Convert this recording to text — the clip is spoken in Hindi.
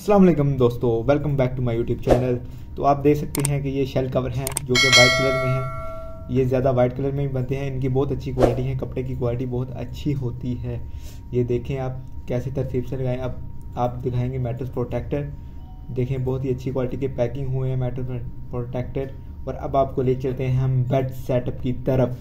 अस्सलाम वालेकुम दोस्तों welcome back to my YouTube channel तो आप देख सकते हैं कि ये शेल कवर हैं, जो कि वाइट कलर में हैं। ये ज़्यादा वाइट कलर में भी बनते हैं, इनकी बहुत अच्छी क्वालिटी है, कपड़े की क्वालिटी बहुत अच्छी होती है। ये देखें आप, कैसे तरतीब से लगाएँ। अब आप दिखाएँगे मेटल प्रोटेक्टर देखें, बहुत ही अच्छी क्वालिटी के पैकिंग हुए हैं मेटल प्रोटेक्टर और अब आपको ले चलते हैं हम बेड सेटअप की तरफ़।